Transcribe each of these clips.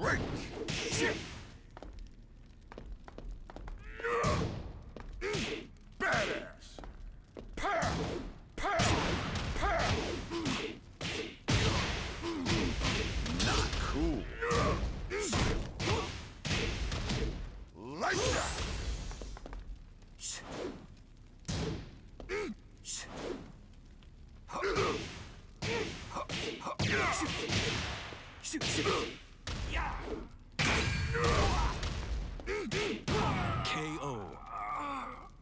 Great! KO.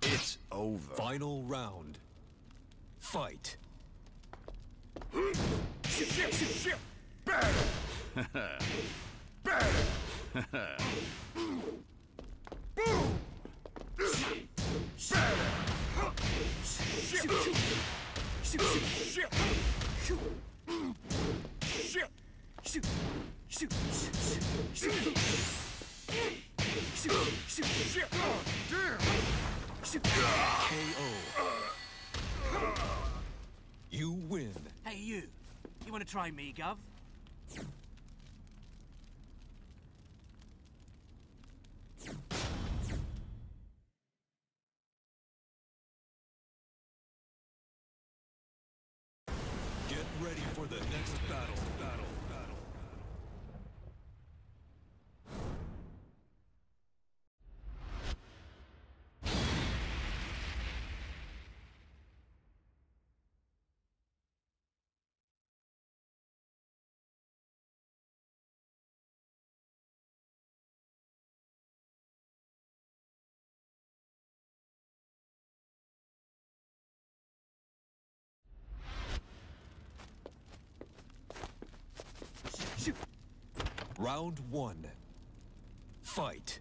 It's over. Final round. Fight. KO. Hey, you. You want to try me, Gov? Round one. Fight.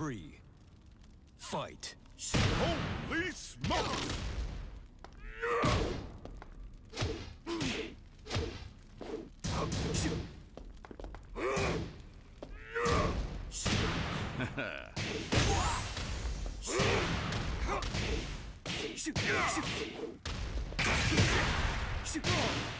Three. Fight. Holy smokes! KO.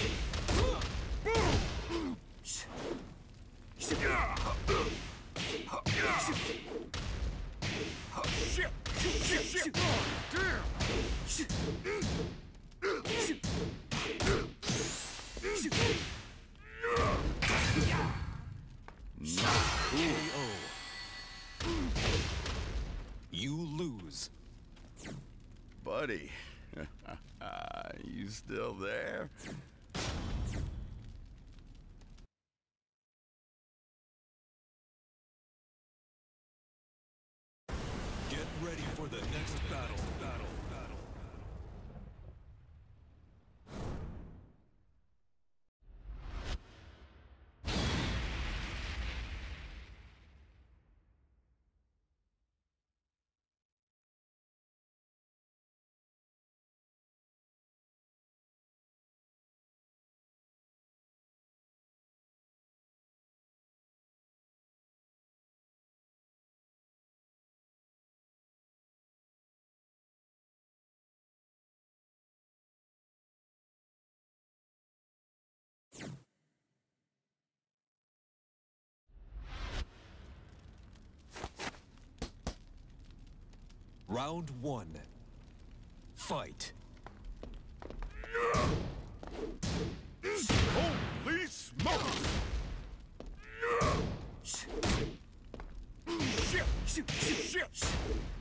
Buddy, you still there? Round one. Fight. Holy smokes! Shit! Shit!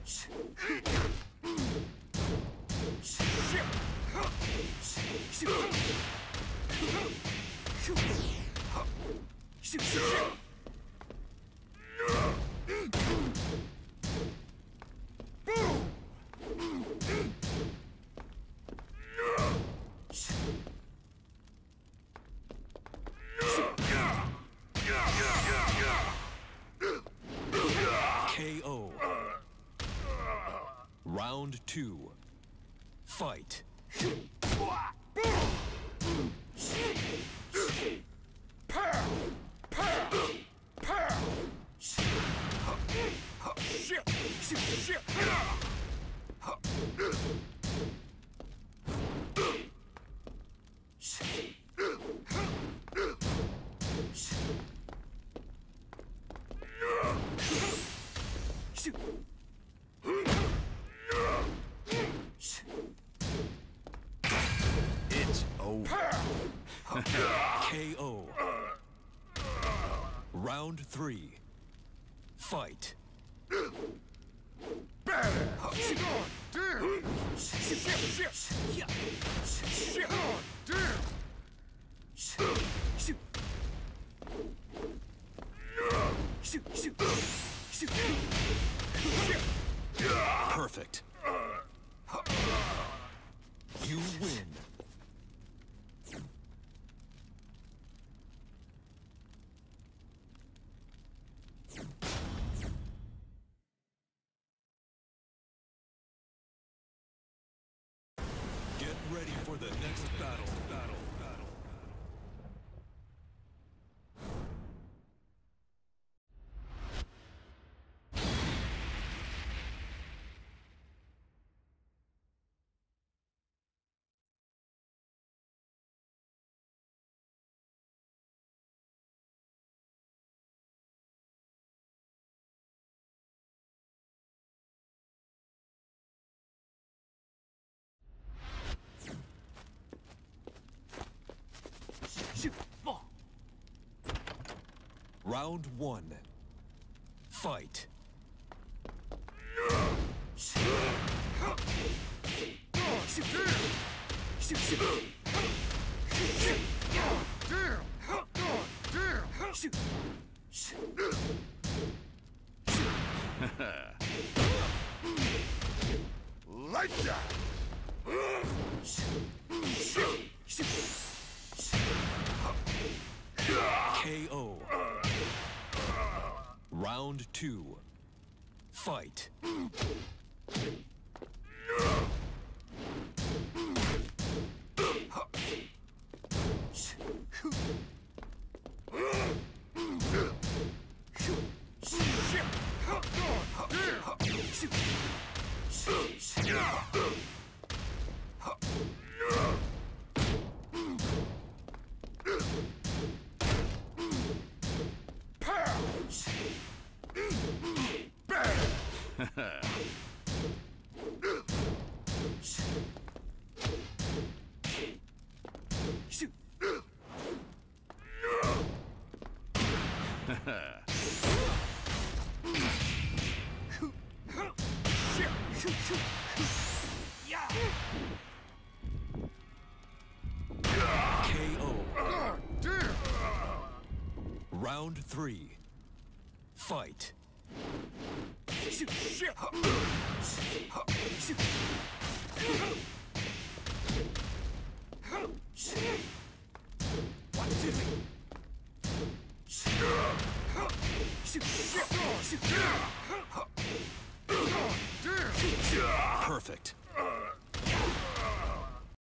Shit! KO. Round two. Fight. Round three. Fight. Perfect. You win. Round one. Fight. Damn! That! KO. Round two. Fight. Three. Fight.